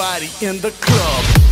everybody in the club.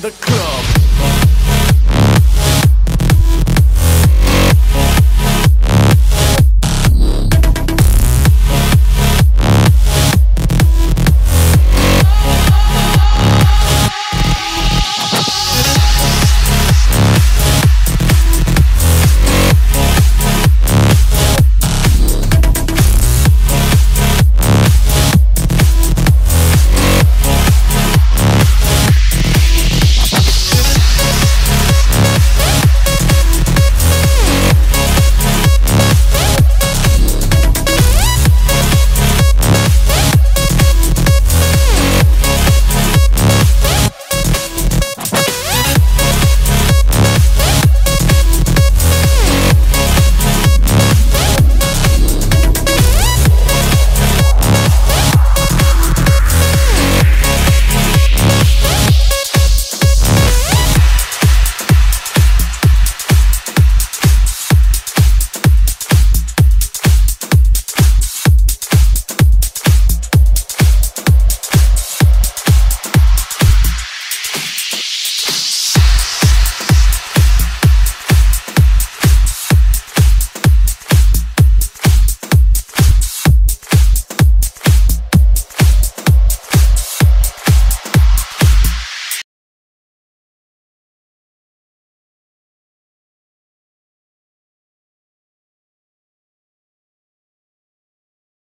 The club.